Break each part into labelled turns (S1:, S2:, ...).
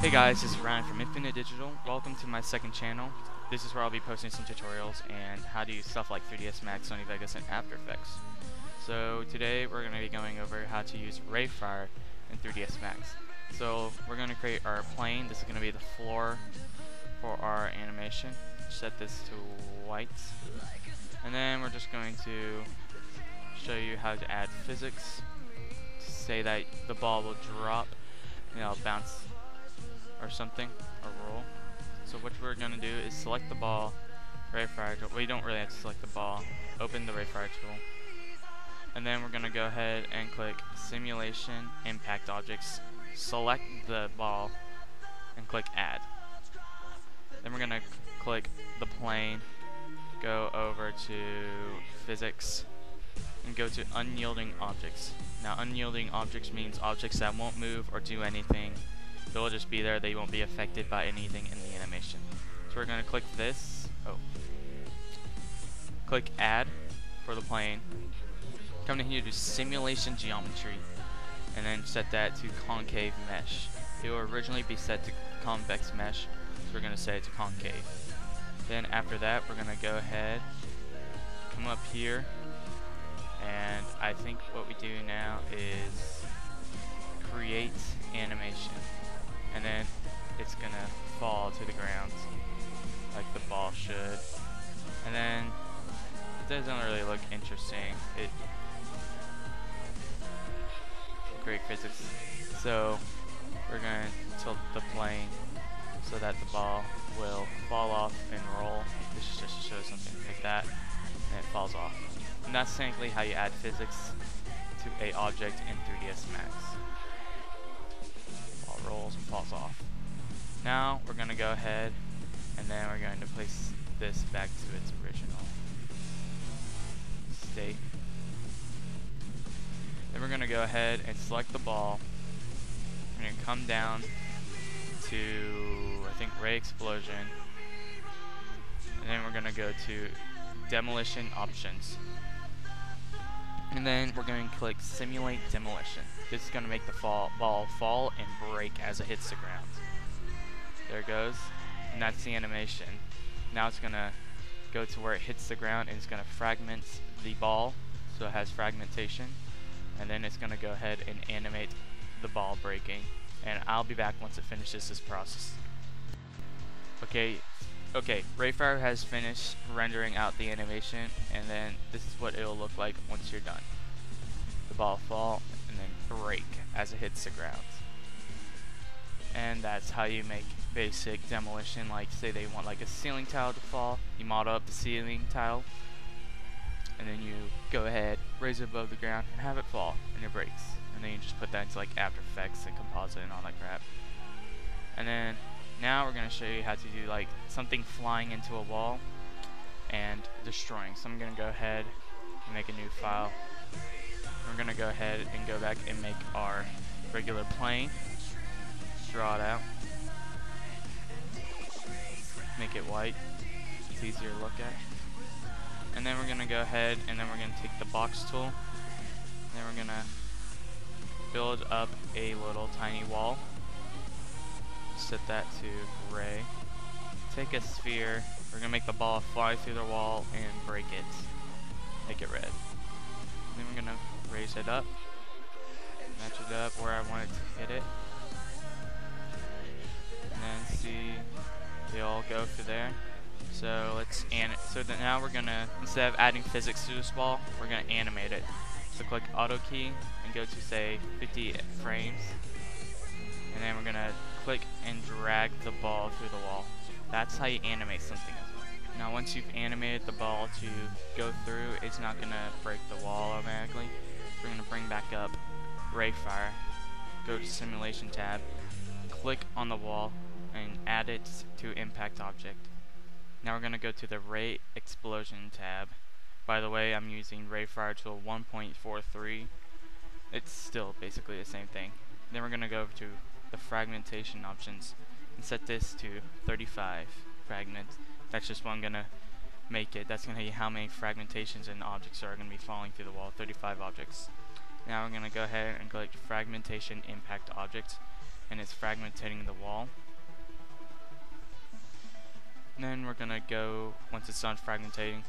S1: Hey guys, this is Ryan from Infinite Digital. Welcome to my second channel. This is where I'll be posting some tutorials and how to use stuff like 3ds Max, Sony Vegas, and After Effects. So today we're going to be going over how to use Rayfire in 3ds Max. So we're going to create our plane. This is going to be the floor for our animation. Set this to white. And then we're just going to show you how to add physics. Say that the ball will drop, or something, or roll. So what we're going to do is select the ball, Rayfire tool. We don't really have to select the ball. Open the Rayfire tool. And then we're going to go ahead and click Simulation Impact Objects. Select the ball and click Add. Then we're going to click the plane, go over to Physics, and go to Unyielding Objects. Now unyielding objects means objects that won't move or do anything they'll just be there, they won't be affected by anything in the animation. So we're going to click this, oh, click add for the plane, come down here to simulation geometry, and then set that to concave mesh. It will originally be set to convex mesh, so we're going to set it to concave. Then after that, we're going to go ahead, come up here, and I think what we do now is create animation and then it's gonna fall to the ground like the ball should. And then it doesn't really look interesting. It great physics. So we're gonna tilt the plane so that the ball will fall off and roll. This is just to show something like that and it falls off. And that's technically how you add physics to a object in 3ds max rolls and falls off. Now we're going to go ahead and then we're going to place this back to its original state. Then we're going to go ahead and select the ball. We're going to come down to, I think, Ray Explosion. And then we're going to go to Demolition Options. And then we're going to click Simulate Demolition. This is going to make the fall, ball fall and break as it hits the ground. There it goes. And that's the animation. Now it's going to go to where it hits the ground and it's going to fragment the ball so it has fragmentation. And then it's going to go ahead and animate the ball breaking. And I'll be back once it finishes this process. Okay, okay, Rayfire has finished rendering out the animation and then this is what it will look like once you're done. The ball fall and then break as it hits the ground. And that's how you make basic demolition, like say they want like a ceiling tile to fall, you model up the ceiling tile, and then you go ahead, raise it above the ground, and have it fall, and it breaks. And then you just put that into like After Effects and Composite and all that crap. And then now we're going to show you how to do like something flying into a wall and destroying. So I'm going to go ahead and make a new file we're going to go ahead and go back and make our regular plane. Draw it out. Make it white. It's easier to look at. And then we're going to go ahead and then we're going to take the box tool. And then we're going to build up a little tiny wall. Set that to gray. Take a sphere. We're to make the ball fly through the wall and break it. Make it red. then we're to raise it up, match it up where I want it to hit it, and then see they all go through there. So let's an so that now we're gonna instead of adding physics to this ball, we're gonna animate it. So click auto key and go to say 50 frames, and then we're gonna click and drag the ball through the wall. That's how you animate something. Now once you've animated the ball to go through, it's not gonna break the wall automatically we're going to bring back up Rayfire, go to Simulation tab, click on the wall, and add it to Impact Object. Now we're going to go to the Ray Explosion tab. By the way, I'm using Rayfire tool 1.43. It's still basically the same thing. Then we're going to go to the fragmentation options and set this to 35 fragments. That's just what I'm going to make it. That's going to tell you how many fragmentations and objects are going to be falling through the wall. 35 objects. Now we're going to go ahead and click Fragmentation Impact Object. and it's fragmentating the wall. And then we're gonna go, once it's done fragmentating,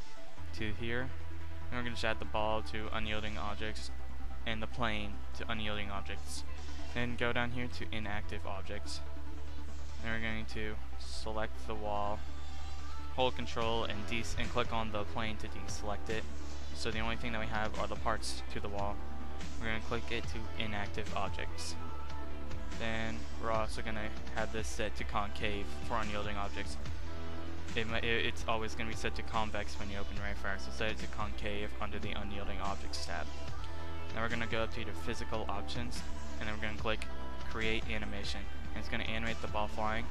S1: to here. And we're gonna just add the ball to unyielding objects and the plane to unyielding objects. Then go down here to inactive objects. And we're going to select the wall, hold control and, and click on the plane to deselect it. So the only thing that we have are the parts to the wall. We're going to click it to inactive objects. Then we're also going to have this set to concave for unyielding objects. It, it's always going to be set to convex when you open Rayfire, so set it to concave under the unyielding objects tab. Now we're going to go up to the physical options, and then we're going to click create animation. And it's going to animate the ball flying,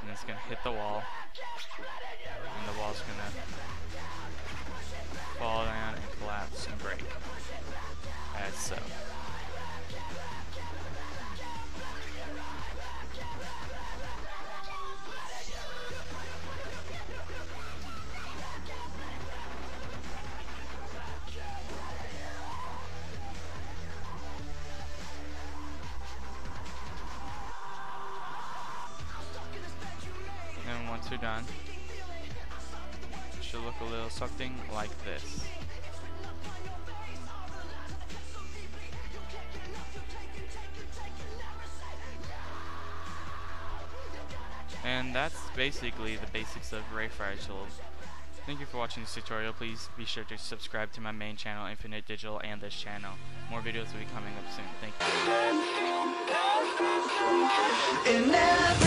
S1: and it's going to hit the wall, and the wall's going to once you're done, should look a little something like this. And that's basically the basics of Rayfire tools. Thank you for watching this tutorial. Please be sure to subscribe to my main channel, Infinite Digital, and this channel. More videos will be coming up soon. Thank you.